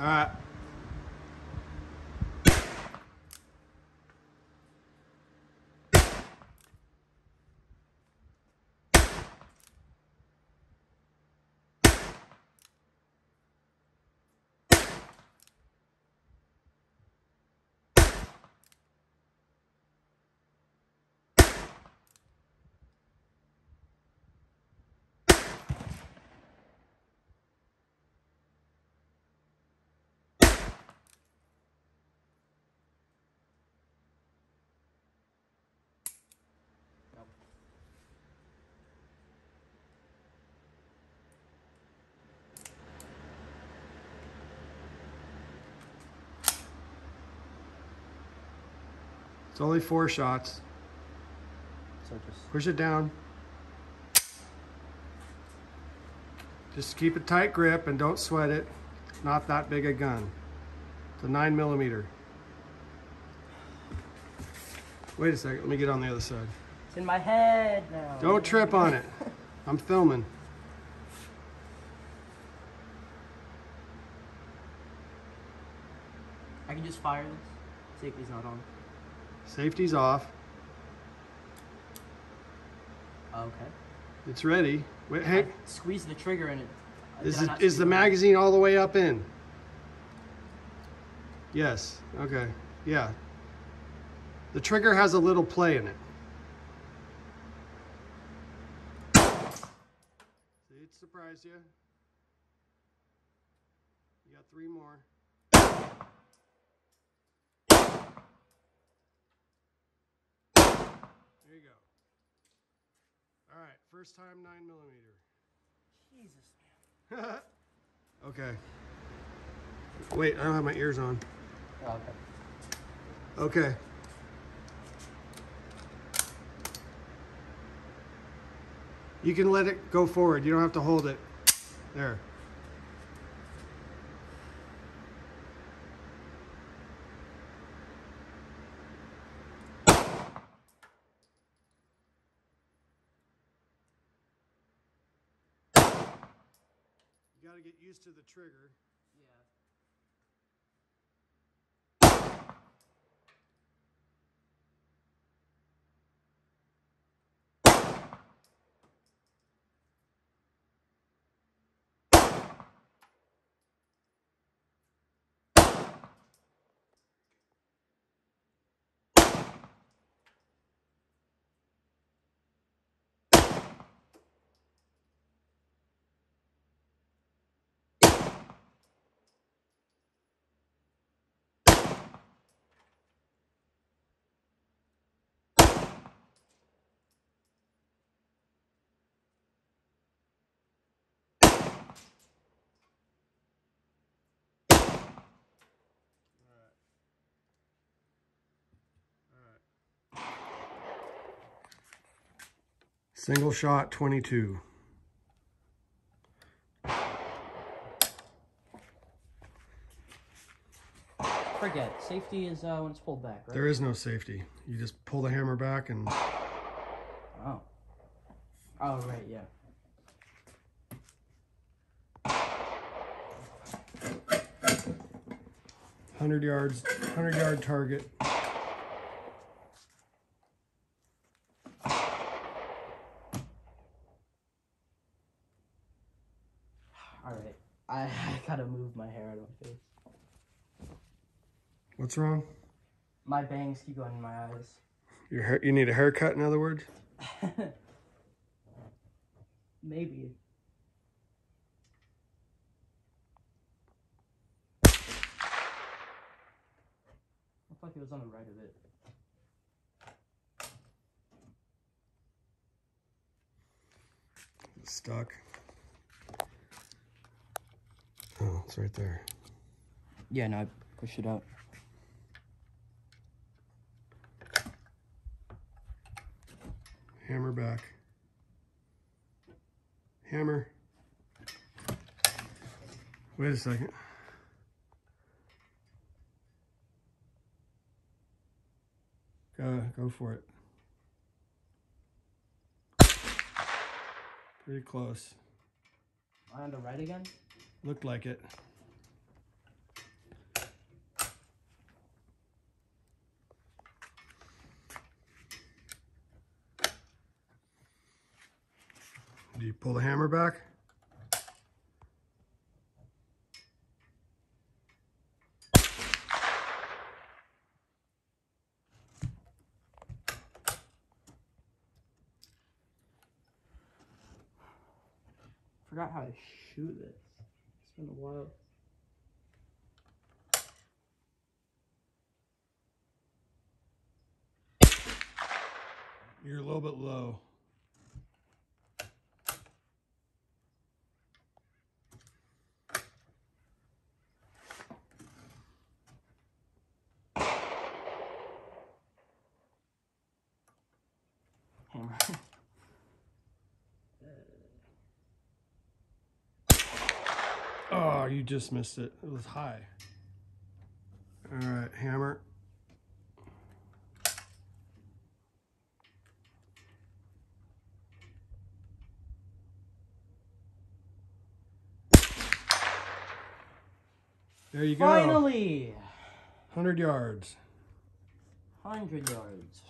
All right. It's only four shots. So just Push it down. Just keep a tight grip and don't sweat it. Not that big a gun. It's a nine millimeter. Wait a second, let me get on the other side. it's in my head now. Don't trip on it. I'm filming. I can just fire this. Safety's not on. Safety's off. Okay. It's ready. Wait, hey, squeeze the trigger and it. Uh, is, did I it, is the magazine all the way up in? Yes. Okay. Yeah. The trigger has a little play in it. See, it surprised you. You got three more. You go. All right, first time nine millimeter. Jesus, man. Okay. Wait, I don't have my ears on. Oh, okay. Okay. You can let it go forward. You don't have to hold it. There. Got to get used to the trigger. Yeah. Single shot 22. Forget. Safety is uh, when it's pulled back, right? There is no safety. You just pull the hammer back and Oh. Oh, right, yeah. hundred yards, hundred yard target. I, I gotta move my hair out of my face. What's wrong? My bangs keep going in my eyes. Your hair, you need a haircut, in other words. Maybe. Looked like it was on the right of it. It's stuck. Oh, it's right there. Yeah, no, I pushed it out. Hammer back. Hammer. Wait a second. Go, go for it. Pretty close. Am I on the right again? Looked like it. Do you pull the hammer back? Forgot how to shoot this. Been a while. You're a little bit low. Oh, you just missed it. It was high. All right, hammer. There you go. Finally! 100 yards. 100 yards.